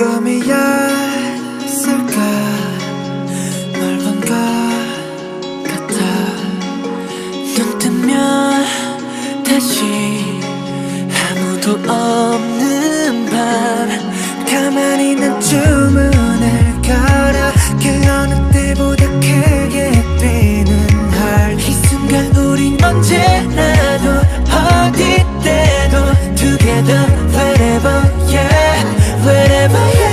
꿈이었을까? 넓은 것 같아. 눈 뜨면 다시 아무도 없는 밤. 가만히 난 주문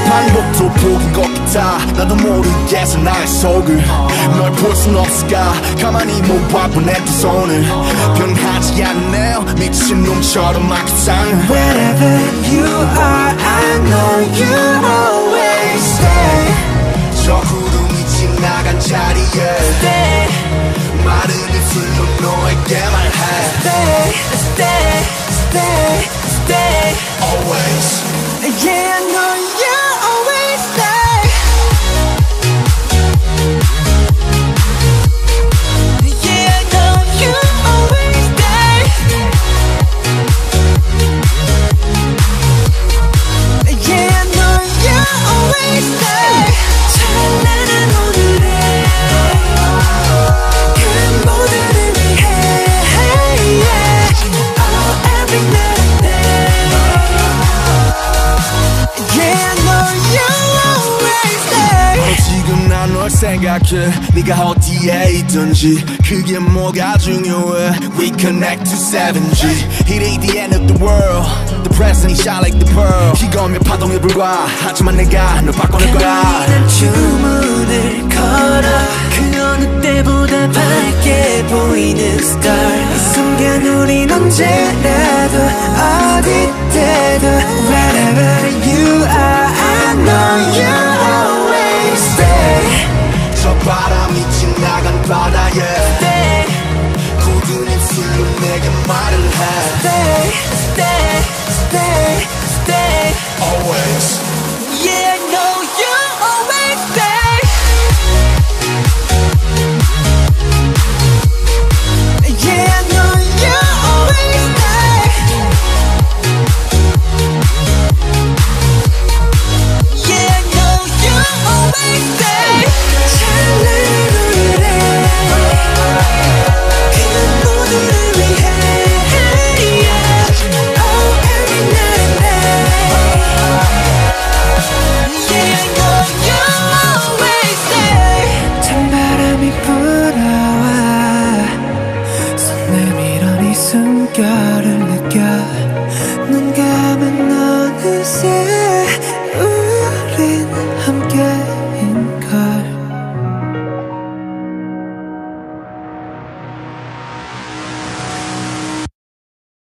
반복도 복인 것 같아 나도 모르겠어 나의 속을 널 볼 순 없을까 가만히 못 봐본 내두 손을 변하지 않네요 미친 놈처럼 막 이상해 Wherever you are, I know you always stay. 저 구름이 지나간 자리에 Stay, 마른 입술로 너에게 말해 stay, stay, stay, stay. Always Yeah, I know you 생각해 네가 어디에 있든지 그게 뭐가 중요해 We connect to 7G It ain't the end of the world The present is shine like the pearl 이거면 파동에 불과 하지만 내가 널 바꿔낼 거야 난 주문을 걸어 그 어느 때보다 밝게 보이는 star 이 순간 우린 언제라도 어디 때도 Wherever you are I know you 바람이 지나간 바다에 Stay, 굳은 입술로 내게 말을 해 stay, stay, stay, stay Always 내 모든 의미